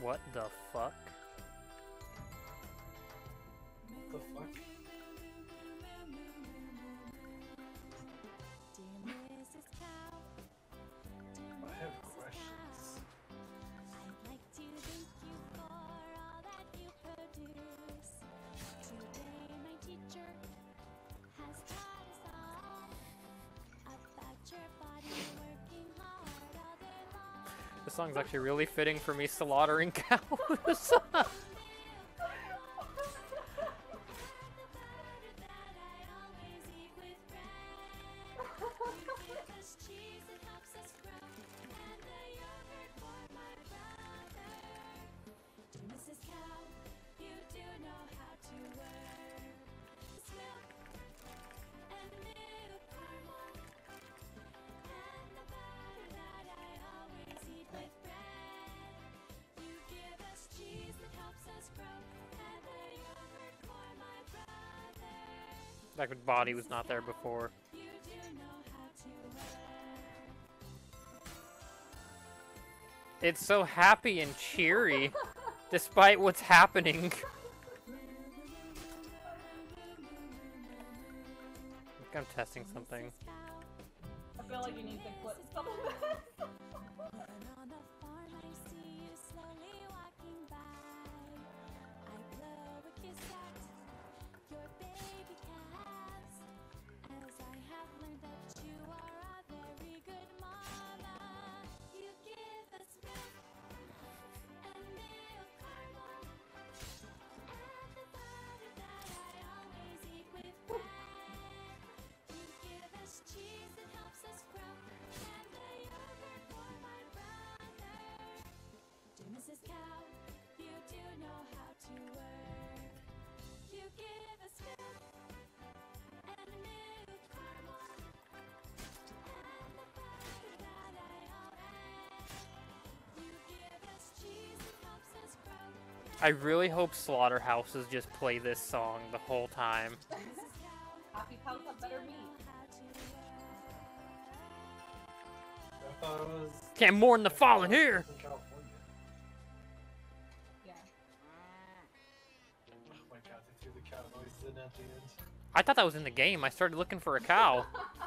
What the fuck? song's actually really fitting for me slaughtering cows. Back when body was not there before. It's so happy and cheery, despite what's happening. I am testing something. I feel like you need to. I really hope slaughterhouses just play this song the whole time. Can't mourn the fallen here. I thought that was in the game. I started looking for a cow.